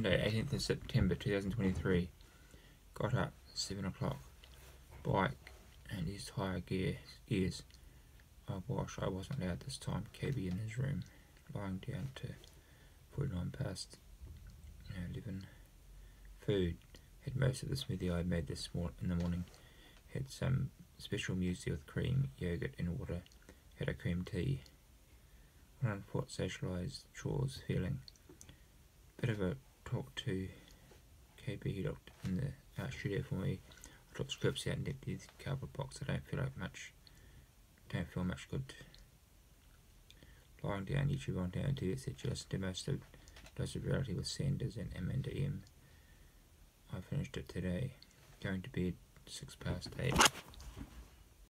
Monday, 18th of September 2023. Got up 7 o'clock. Bike and his tyre gear gears. I wash. I wasn't allowed this time. KB in his room, lying down to 49 past you know, 11. Food. Had most of the smoothie I made this morning in the morning. Had some special muesli with cream, yogurt, and water. Had a cream tea. Went on foot, socialised, chores, feeling bit of a talk to KB. He looked in the art studio for me. I took scripts out and emptied the cardboard box. I don't feel like much. Don't feel much good. Lying down YouTube on down to etc. Listen to most of Dose of Reality with Sanders and Amanda M. I finished it today. Going to bed six past eight.